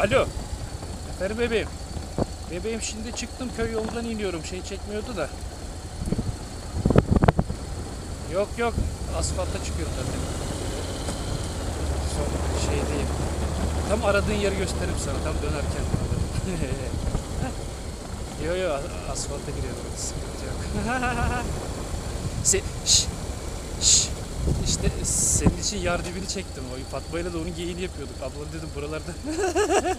Alo. Efendim bebeğim. Bebeğim şimdi çıktım köy yolundan iniyorum. Şey çekmiyordu da. Yok yok. Asfalta çıkıyorum zaten. Son şey değil. Tam aradığın yeri gösteririm sana. Tam dönerken. yo yo asfalta giriyorum. Sıkıntı yok. Se şş. İşte senin için yar dibini çektim. O Fatma ile de onun geyiğini yapıyorduk. Abla dedim buralarda.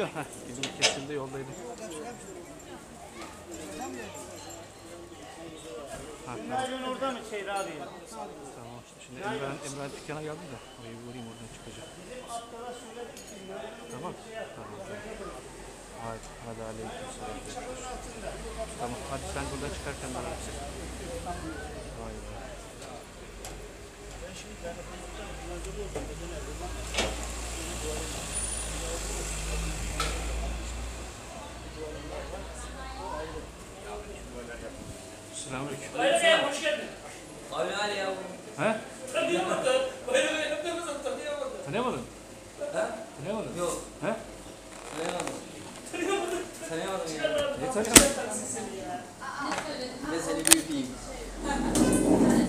Alo, heh, bizim kesildi yoldaydı. Naylon orada mı Çeyre abi? Tamam işte şimdi Emrah, Emrah dükkana geldi de orayı bir uğrayayım oradan çıkacak. Tamam. Tamam. Hadi, hadi aleyküm selam. Tamam hadi sen buradan çıkarken bana bir Vay be. Selamünaleyküm. Bayram Selamünaleyküm.